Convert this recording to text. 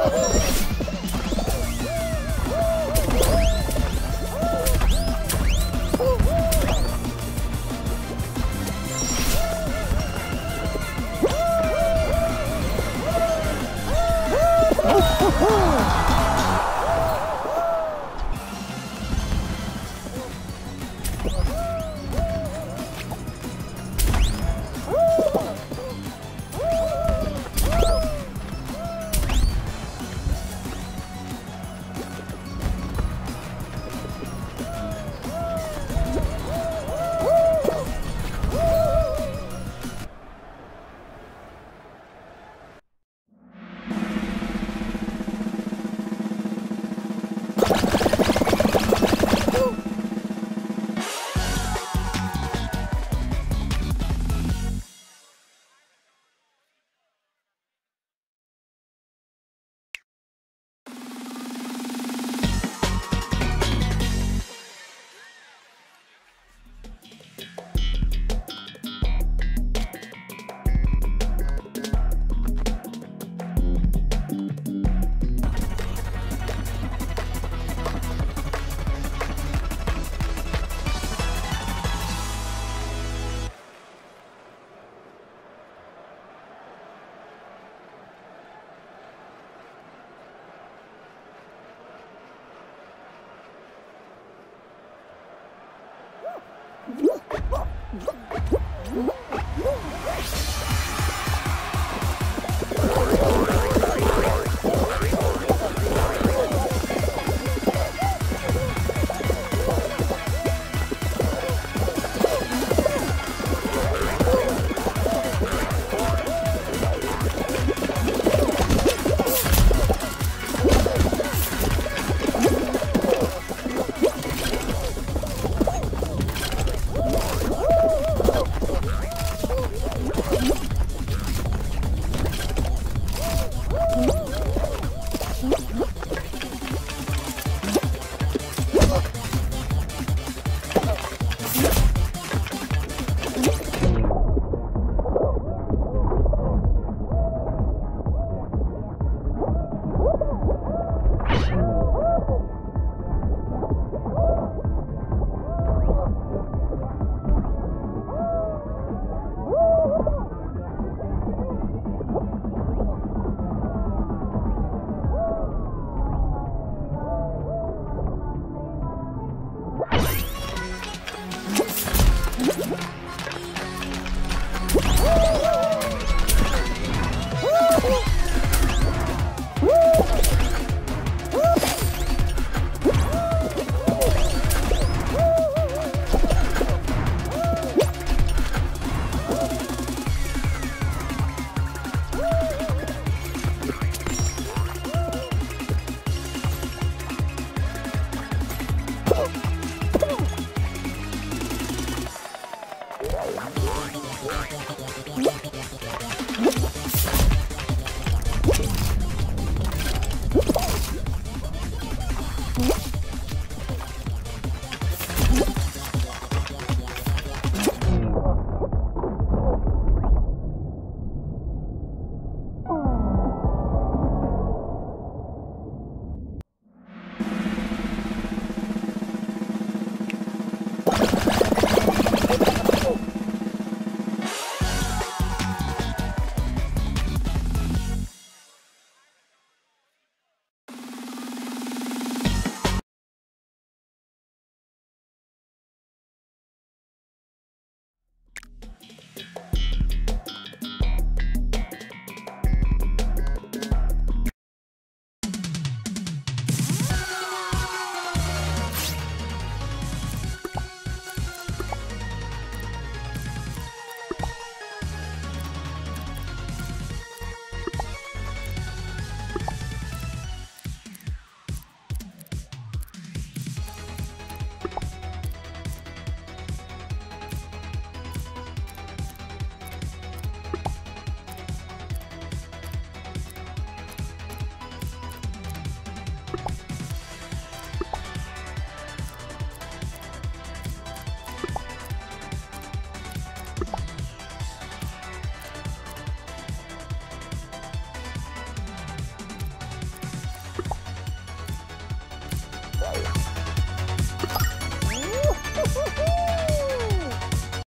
Ha ha ha! Look.